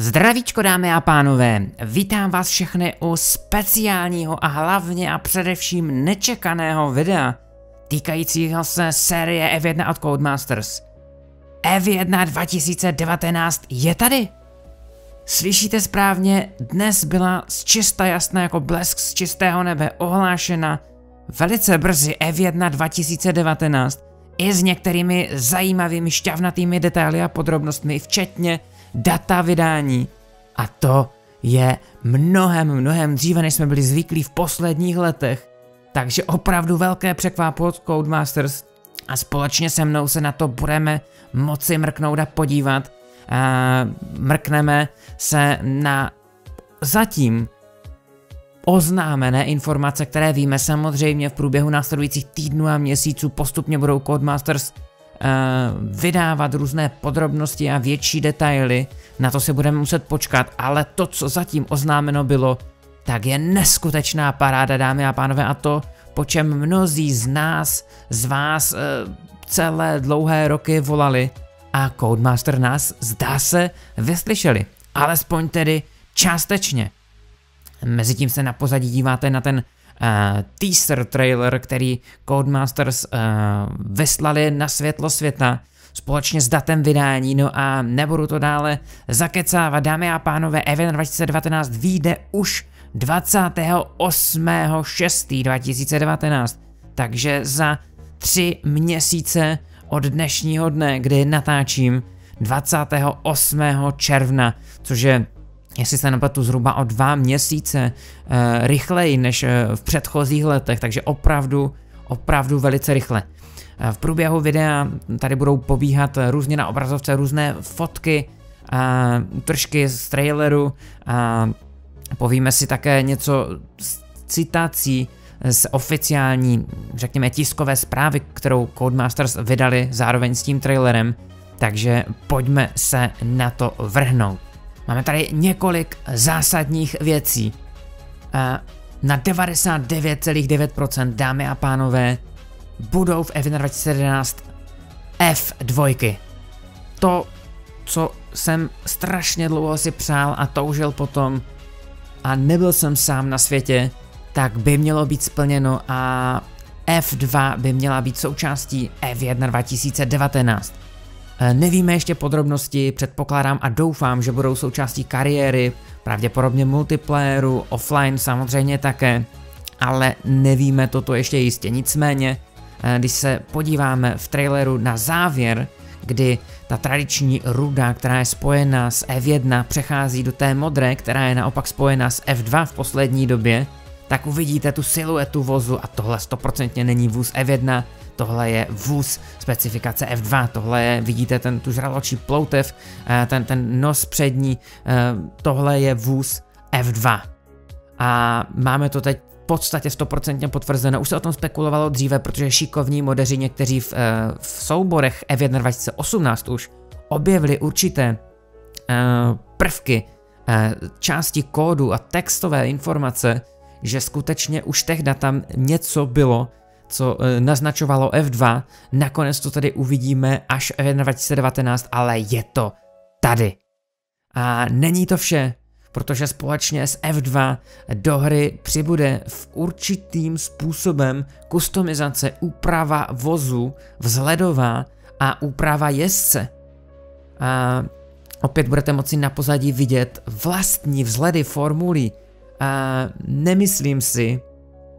Zdravíčko dámy a pánové, vítám vás všechny u speciálního a hlavně a především nečekaného videa týkajícího se série F1 od Codemasters. F1 2019 je tady! Slyšíte správně, dnes byla z čista jasná jako blesk z čistého nebe ohlášena velice brzy F1 2019 i s některými zajímavými šťavnatými detaily a podrobnostmi, včetně data vydání. A to je mnohem, mnohem dříve, než jsme byli zvyklí v posledních letech. Takže opravdu velké překvap od Codemasters a společně se mnou se na to budeme moci mrknout a podívat. A mrkneme se na zatím oznámené informace, které víme samozřejmě v průběhu následujících týdnů a měsíců postupně budou Codemasters vydávat různé podrobnosti a větší detaily, na to se budeme muset počkat, ale to, co zatím oznámeno bylo, tak je neskutečná paráda, dámy a pánové, a to, po čem mnozí z nás, z vás uh, celé dlouhé roky volali a Codemaster nás, zdá se, vyslyšeli. Alespoň tedy částečně. Mezitím se na pozadí díváte na ten teaser trailer, který Codemasters uh, vyslali na světlo světa společně s datem vydání, no a nebudu to dále zakecávat, dámy a pánové, Event 2019 vyjde už 28.6.2019, takže za tři měsíce od dnešního dne, kdy natáčím 28. června, což je jestli se nepletu, zhruba o dva měsíce uh, rychleji než uh, v předchozích letech, takže opravdu, opravdu velice rychle. Uh, v průběhu videa tady budou pobíhat různě na obrazovce různé fotky, uh, tržky z traileru, uh, povíme si také něco z citací z oficiální, řekněme, tiskové zprávy, kterou Codemasters vydali zároveň s tím trailerem, takže pojďme se na to vrhnout. Máme tady několik zásadních věcí. Na 99,9% dámy a pánové budou v F1 2011 F2. To, co jsem strašně dlouho si přál a toužil potom a nebyl jsem sám na světě, tak by mělo být splněno a F2 by měla být součástí F1 2019. Eh, nevíme ještě podrobnosti, předpokládám a doufám, že budou součástí kariéry, pravděpodobně multiplayeru, offline samozřejmě také, ale nevíme toto ještě jistě. Nicméně, eh, když se podíváme v traileru na závěr, kdy ta tradiční ruda, která je spojená s F1, přechází do té modré, která je naopak spojená s F2 v poslední době, tak uvidíte tu siluetu vozu a tohle stoprocentně není vůz F1, tohle je vůz specifikace F2, tohle je, vidíte ten tu žraločí ploutev, eh, ten, ten nos přední, eh, tohle je vůz F2. A máme to teď v podstatě 100% potvrzeno. Už se o tom spekulovalo dříve, protože šikovní modeři někteří v, eh, v souborech F1 2018 už objevili určité prvky, části kódu a textové informace, že skutečně už tehdy tam něco bylo, co e, naznačovalo F2, nakonec to tady uvidíme až v 2019, ale je to tady. A není to vše, protože společně s F2 do hry přibude v určitým způsobem kustomizace, úprava vozu, vzhledová a úprava jezdce. A opět budete moci na pozadí vidět vlastní vzhledy formulí. A nemyslím si,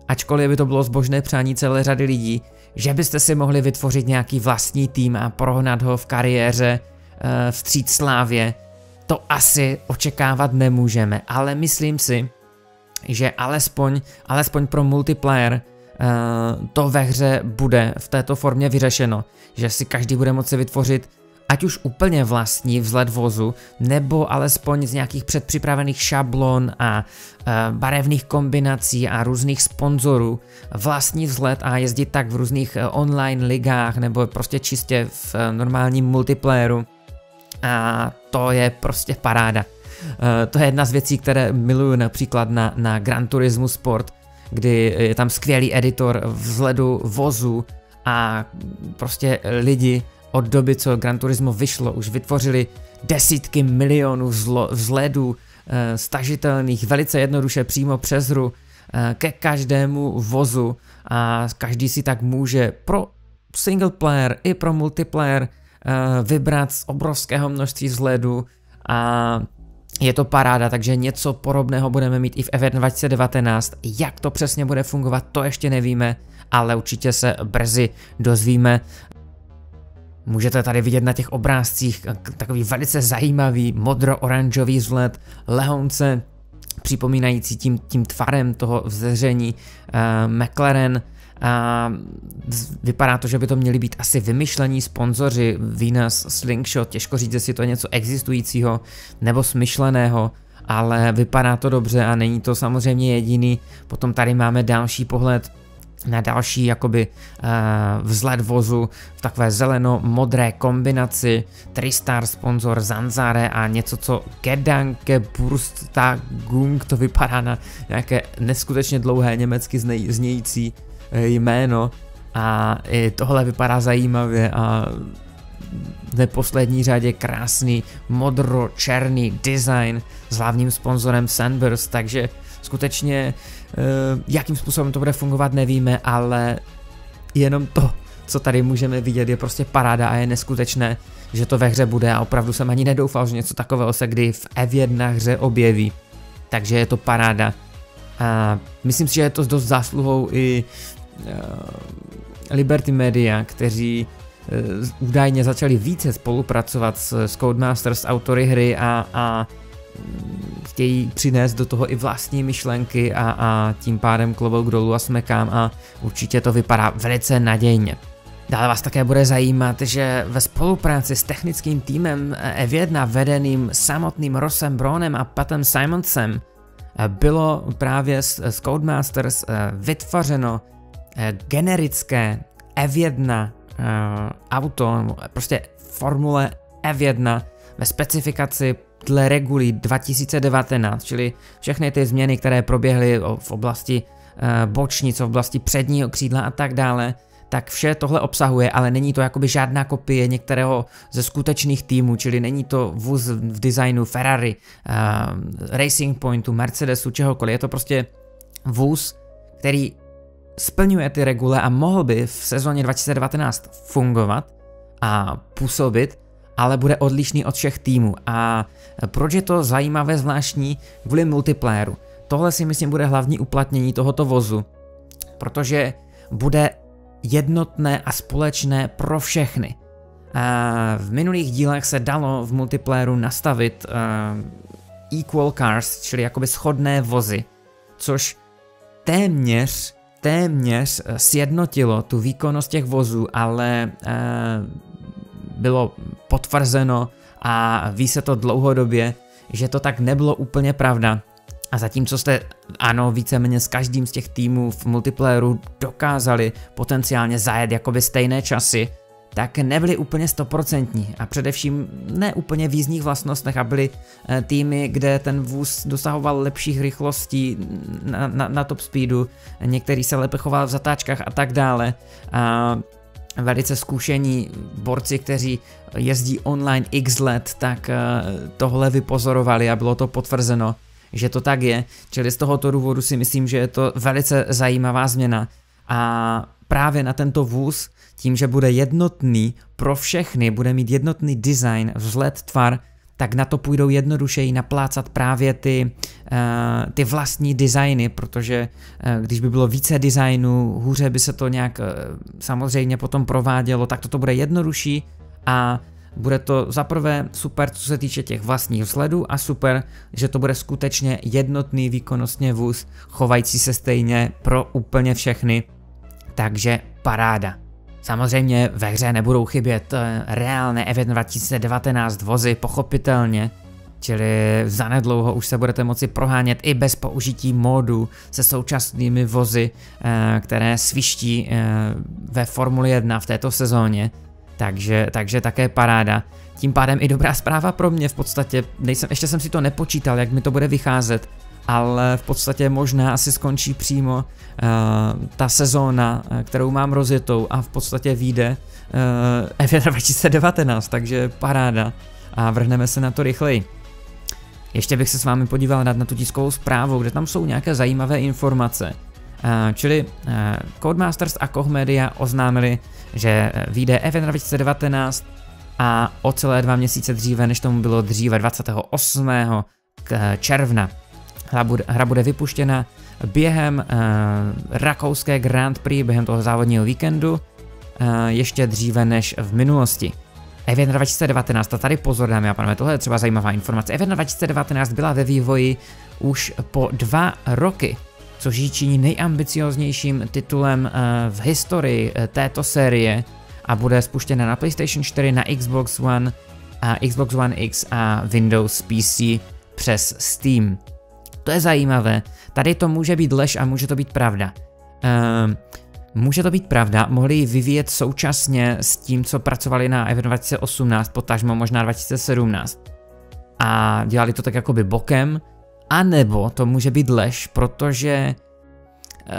ačkoliv by to bylo zbožné přání celé řady lidí, že byste si mohli vytvořit nějaký vlastní tým a prohnat ho v kariéře uh, vstříc slávě, to asi očekávat nemůžeme, ale myslím si, že alespoň, alespoň pro multiplayer uh, to ve hře bude v této formě vyřešeno, že si každý bude moci vytvořit ať už úplně vlastní vzhled vozu, nebo alespoň z nějakých předpřipravených šablon a e, barevných kombinací a různých sponzorů vlastní vzhled a jezdit tak v různých e, online ligách nebo prostě čistě v e, normálním multiplayeru. A to je prostě paráda. E, to je jedna z věcí, které miluju například na, na Gran Turismo Sport, kdy je tam skvělý editor vzhledu vozu a prostě lidi od doby, co Gran Turismo vyšlo, už vytvořili desítky milionů vzhledů eh, stažitelných velice jednoduše přímo přes hru eh, ke každému vozu a každý si tak může pro single player i pro multiplayer eh, vybrat z obrovského množství vzhledů a je to paráda, takže něco podobného budeme mít i v F1 2019. Jak to přesně bude fungovat, to ještě nevíme, ale určitě se brzy dozvíme. Můžete tady vidět na těch obrázcích takový velice zajímavý modro-oranžový vzhled lehonce připomínající tím, tím tvarem toho vzeření uh, McLaren a vypadá to, že by to měli být asi vymyšlení sponzoři Venus Slingshot, těžko říct, jestli to je něco existujícího nebo smyšleného, ale vypadá to dobře a není to samozřejmě jediný. Potom tady máme další pohled na další jakoby uh, vzhled vozu v takové zeleno-modré kombinaci, Tristar sponzor Zanzare a něco co Gedanke Burstagung, to vypadá na nějaké neskutečně dlouhé německy znějící Eh, jméno. A i tohle vypadá zajímavě a v neposlední řadě krásný modro-černý design s hlavním sponzorem Sunburst, takže skutečně eh, jakým způsobem to bude fungovat nevíme, ale jenom to, co tady můžeme vidět, je prostě paráda a je neskutečné, že to ve hře bude a opravdu jsem ani nedoufal, že něco takového se kdy v F1 hře objeví. Takže je to paráda. A myslím si, že je to dost zásluhou i Eh, Liberty Media, kteří eh, údajně začali více spolupracovat s, s Codemasters, autory hry a, a chtějí přinést do toho i vlastní myšlenky a, a tím pádem klobouk dolů a smekám a určitě to vypadá velice nadějně. Dále vás také bude zajímat, že ve spolupráci s technickým týmem F1 vedeným samotným Rossem Bronem a Patem Simonsem eh, bylo právě s Codemasters vytvořeno Eh, generické F1 uh, eh, auto, prostě formule F1 ve specifikaci dle regulí 2019, čili všechny ty změny, které proběhly v oblasti uh, bočnic, v oblasti předního křídla a tak dále, tak vše tohle obsahuje, ale není to jakoby žádná kopie některého ze skutečných týmů, čili není to vůz v designu Ferrari, uh, Racing Pointu, Mercedesu, čehokoliv, je to prostě vůz, který splňuje ty regule a mohl by v sezóně 2019 fungovat a působit, ale bude odlišný od všech týmů. A proč je to zajímavé zvláštní? Kvůli multiplayeru. Tohle si myslím bude hlavní uplatnění tohoto vozu, protože bude jednotné a společné pro všechny. A v minulých dílech se dalo v multiplayeru nastavit uh, equal cars, čili jakoby shodné vozy, což téměř téměř eh, sjednotilo tu výkonnost těch vozů, ale eh, bylo potvrzeno a ví se to dlouhodobě, že to tak nebylo úplně pravda. A zatímco jste, ano, víceméně s každým z těch týmů v multiplayeru dokázali potenciálně zajet jakoby stejné časy, tak nebyly úplně stoprocentní a především ne úplně v jízdních vlastnostech a byly eh, týmy, kde ten vůz dosahoval lepších rychlostí na, na, na top speedu, některý se lépe choval v zatáčkách a tak dále. A velice zkušení borci, kteří jezdí online x let, tak eh, tohle vypozorovali a bylo to potvrzeno, že to tak je. Čili z tohoto důvodu si myslím, že je to velice zajímavá změna. A právě na tento vůz tím, že bude jednotný pro všechny, bude mít jednotný design, vzhled, tvar, tak na to půjdou jednodušeji naplácat právě ty, uh, ty vlastní designy, protože uh, když by bylo více designů, hůře by se to nějak uh, samozřejmě potom provádělo, tak toto bude jednodušší a bude to zaprvé super, co se týče těch vlastních vzhledů a super, že to bude skutečně jednotný výkonnostně vůz, chovající se stejně pro úplně všechny, takže paráda. Samozřejmě ve hře nebudou chybět eh, reálné F1 2019 vozy, pochopitelně, čili zanedlouho už se budete moci prohánět i bez použití módu se současnými vozy, eh, které sviští eh, ve Formuli 1 v této sezóně, takže, takže také paráda. Tím pádem i dobrá zpráva pro mě v podstatě, nejsem, ještě jsem si to nepočítal, jak mi to bude vycházet, ale v podstatě možná asi skončí přímo uh, ta sezóna, kterou mám rozjetou a v podstatě vyjde uh, F1 2019, takže paráda a vrhneme se na to rychleji. Ještě bych se s vámi podíval na, na tu tiskovou zprávu, kde tam jsou nějaké zajímavé informace. Uh, čili uh, Codemasters a Koch Media oznámili, že vyjde F1 2019 a o celé dva měsíce dříve, než tomu bylo dříve 28. června. Hra bude, hra bude vypuštěna během uh, rakouské Grand Prix, během toho závodního víkendu, uh, ještě dříve než v minulosti. F1 2019, a tady pozor dámy a pánové, tohle je třeba zajímavá informace. F1 2019 byla ve vývoji už po dva roky, což ji činí nejambicioznějším titulem uh, v historii této série a bude spuštěna na PlayStation 4, na Xbox One, a Xbox One X a Windows PC přes Steam. To je zajímavé. Tady to může být lež a může to být pravda. Uh, může to být pravda, mohli ji vyvíjet současně s tím, co pracovali na F 2018, potažmo možná 2017. A dělali to tak jakoby bokem, a nebo to může být lež, protože uh,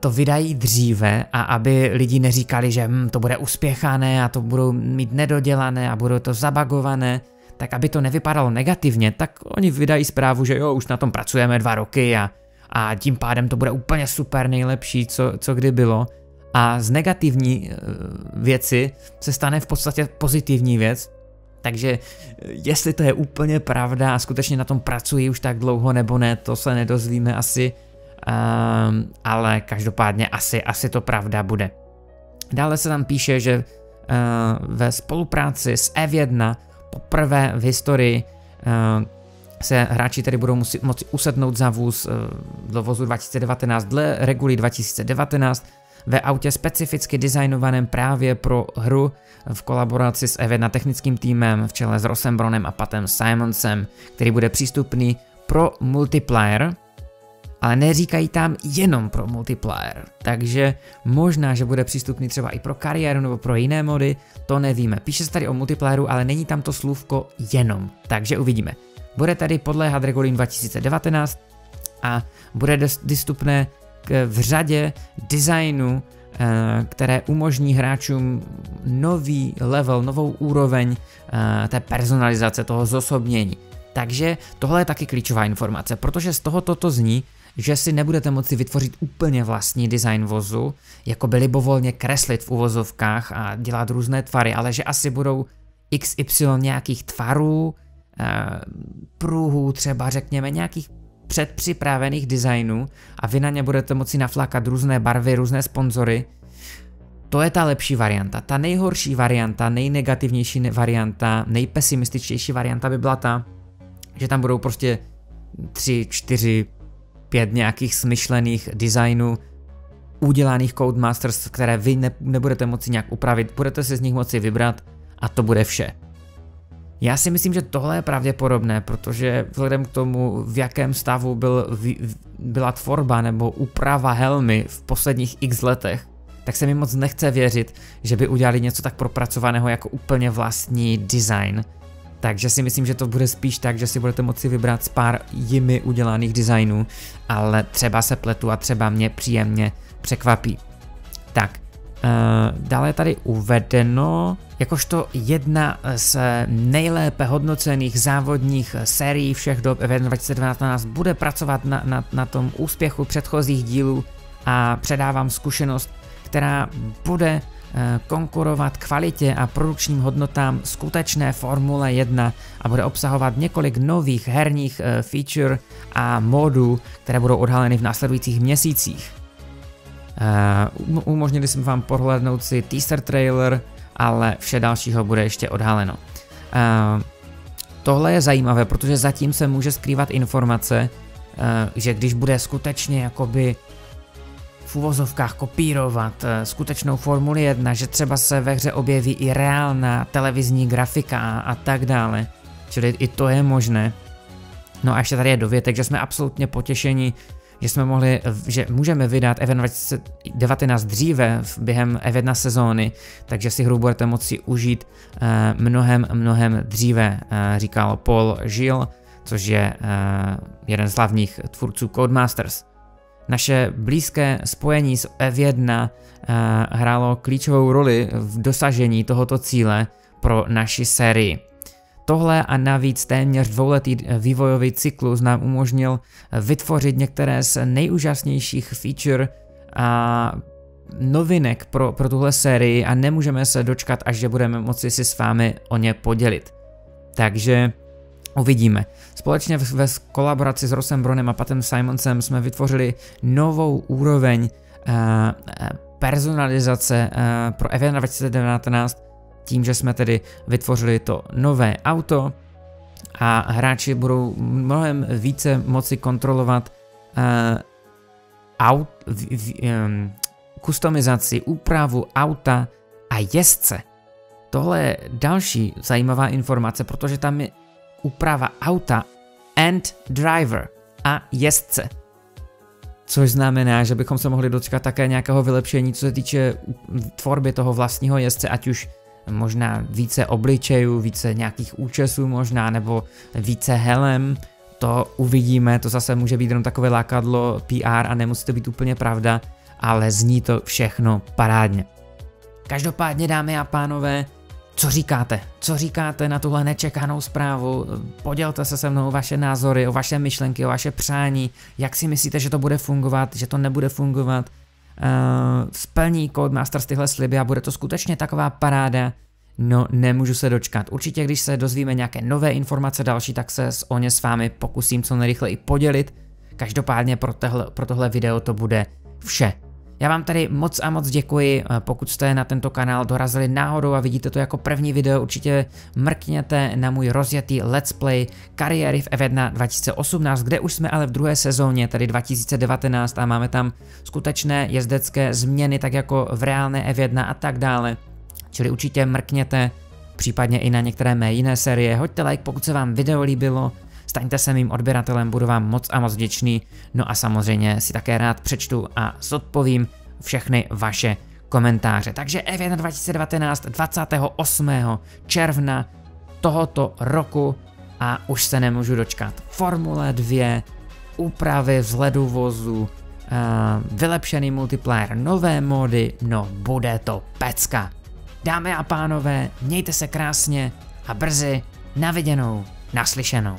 to vydají dříve a aby lidi neříkali, že hm, to bude uspěchané a to budou mít nedodělané a budou to zabagované, tak aby to nevypadalo negativně, tak oni vydají zprávu, že jo, už na tom pracujeme dva roky a, a tím pádem to bude úplně super, nejlepší, co, co kdy bylo. A z negativní uh, věci se stane v podstatě pozitivní věc, takže eh, jestli to je úplně pravda a skutečně na tom pracují už tak dlouho nebo ne, to se nedozvíme asi, um, ale každopádně asi, asi to pravda bude. Dále se tam píše, že uh, ve spolupráci s F1 poprvé v historii uh, se hráči tedy budou muset moci usednout za vůz uh, do vozu 2019 dle regulí 2019 ve autě specificky designovaném právě pro hru v kolaboraci s F1 technickým týmem v čele s Rossem Bronem a Patem Simonsem, který bude přístupný pro multiplayer, ale neříkají tam jenom pro multiplayer, takže možná, že bude přístupný třeba i pro kariéru nebo pro jiné mody, to nevíme. Píše se tady o multiplayeru, ale není tam to slůvko jenom, takže uvidíme. Bude tady podléhat regulím 2019 a bude dostupné v řadě designů, eh, které umožní hráčům nový level, novou úroveň eh, té personalizace, toho zosobnění. Takže tohle je taky klíčová informace, protože z tohoto to zní, že si nebudete moci vytvořit úplně vlastní design vozu, jako by libovolně kreslit v uvozovkách a dělat různé tvary, ale že asi budou XY nějakých tvarů, eh, pruhů třeba řekněme, nějakých předpřipravených designů a vy na ně budete moci naflákat různé barvy, různé sponzory. To je ta lepší varianta. Ta nejhorší varianta, nejnegativnější varianta, nejpesimističtější varianta by byla ta, že tam budou prostě tři, čtyři, pět nějakých smyšlených designů, udělaných Codemasters, které vy ne, nebudete moci nějak upravit, budete si z nich moci vybrat a to bude vše. Já si myslím, že tohle je pravděpodobné, protože vzhledem k tomu, v jakém stavu byl, byla tvorba nebo úprava helmy v posledních x letech, tak se mi moc nechce věřit, že by udělali něco tak propracovaného jako úplně vlastní design. Takže si myslím, že to bude spíš tak, že si budete moci vybrat z pár jimi udělaných designů, ale třeba se pletu a třeba mě příjemně překvapí. Tak, uh, dále je tady uvedeno, jakožto jedna z nejlépe hodnocených závodních sérií všech dob F1 2012 bude pracovat na, na, na tom úspěchu předchozích dílů a předávám zkušenost, která bude eh, konkurovat kvalitě a produkčním hodnotám skutečné Formule 1 a bude obsahovat několik nových herních eh, feature a modů, které budou odhaleny v následujících měsících. Uh, umožnili jsme vám pohlednout si teaser trailer, ale vše dalšího bude ještě odhaleno. Tohle je zajímavé, protože zatím se může skrývat informace, že když bude skutečně jakoby v uvozovkách kopírovat uh, skutečnou Formuli 1, že třeba se ve hře objeví i reálná televizní grafika a, tak dále. Čili i to je možné. No a ještě tady je dovětek, že jsme absolutně potěšeni že jsme mohli, že můžeme vydat F1 2019 dříve během F1 sezóny, takže si hru budete moci užít eh, mnohem, mnohem dříve, eh, říkal Paul Gilles, což je jeden z hlavních tvůrců Codemasters. Naše blízké spojení s F1 uh, hrálo klíčovou roli v dosažení tohoto cíle pro naši sérii. Tohle a navíc téměř dvouletý vývojový cyklus nám umožnil vytvořit některé z nejúžasnějších feature a novinek pro, pro tuhle sérii a nemůžeme se dočkat, až že budeme moci si s vámi o ně podělit. Takže uvidíme. Společně ve kolaboraci s Rosem Bronem a Patem Simonsem jsme vytvořili novou úroveň uh, personalizace uh, pro F1 2019 tím, že jsme tedy vytvořili to nové auto a hráči budou mnohem více moci kontrolovat uh, aut, v, v, um, kustomizaci, úpravu auta a jezdce. Tohle je další zajímavá informace, protože tam je úprava auta and driver a jezdce. Což znamená, že bychom se mohli dočkat také nějakého vylepšení, co se týče tvorby toho vlastního jezdce, ať už možná více obličejů, více nějakých účesů možná, nebo více helem, to uvidíme, to zase může být jenom takové lákadlo PR a nemusí to být úplně pravda, ale zní to všechno parádně. Každopádně, dámy a pánové, co říkáte? Co říkáte na tuhle nečekanou zprávu? Podělte se se mnou vaše názory, o vaše myšlenky, o vaše přání. Jak si myslíte, že to bude fungovat, že to nebude fungovat? Uh, splní Codemasters tyhle sliby a bude to skutečně taková paráda? No, nemůžu se dočkat. Určitě, když se dozvíme nějaké nové informace další, tak se o ně s vámi pokusím co nejrychleji podělit. Každopádně pro, tehle, pro tohle video to bude vše. Já vám tady moc a moc děkuji, eh, pokud jste na tento kanál dorazili náhodou a vidíte to jako první video, určitě mrkněte na můj rozjetý let's play kariéry v F1 2018, kde už jsme ale v druhé sezóně, tedy 2019 a máme tam skutečné jezdecké změny, tak jako v reálné F1 a tak dále. Čili určitě mrkněte, případně i na některé mé jiné série, hoďte like, pokud se vám video líbilo, Staňte se mým odběratelem, budu vám moc a moc vděčný, no a samozřejmě si také rád přečtu a zodpovím všechny vaše komentáře. Takže F1 2019 28. června tohoto roku a už se nemůžu dočkat. Formule 2, úpravy vzhledu vozu, vylepšený multiplayer, nové mody, no bude to pecka. Dámy a pánové, mějte se krásně a brzy naviděnou, naslyšenou.